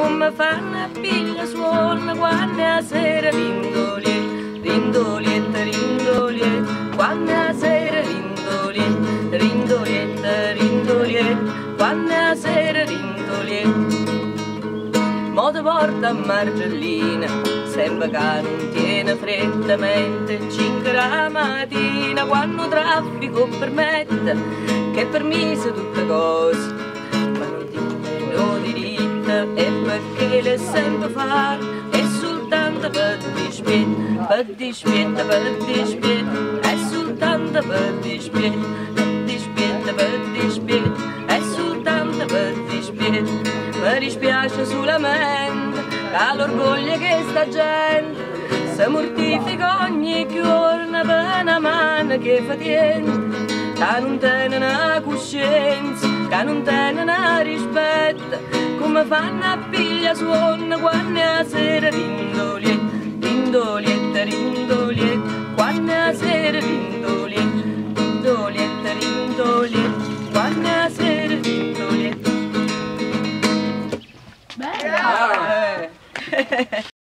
come fanno a piglia suona quando a sera rindoliet, rindolietta, rindoliet, quando a sera rindoliet, rindolietta, rindoliet, quando a sera rindoliet. Modo porta a Margellina, sembra che non tiene frettamente, cinque la mattina. Quando traffico permette, che permise tutte cose, perché le sempre fare, è soltanto per dispiet, per dispiet, per dispiet, è soltanto per dispiet, per dispiet, per dispiet, è soltanto per dispiet, mi dispiace solamente che che sta gente si mortifica ogni giorno per una mano che fa niente, che non tiene una coscienza, che non tiene una rispetto, come fanno a piglia suona quando a sera rindoliet, rindolietta, rindoliet, quando a sera rindoliet, rindolietta, rindoliet, quando a sera rindoliet. Bello! Eh.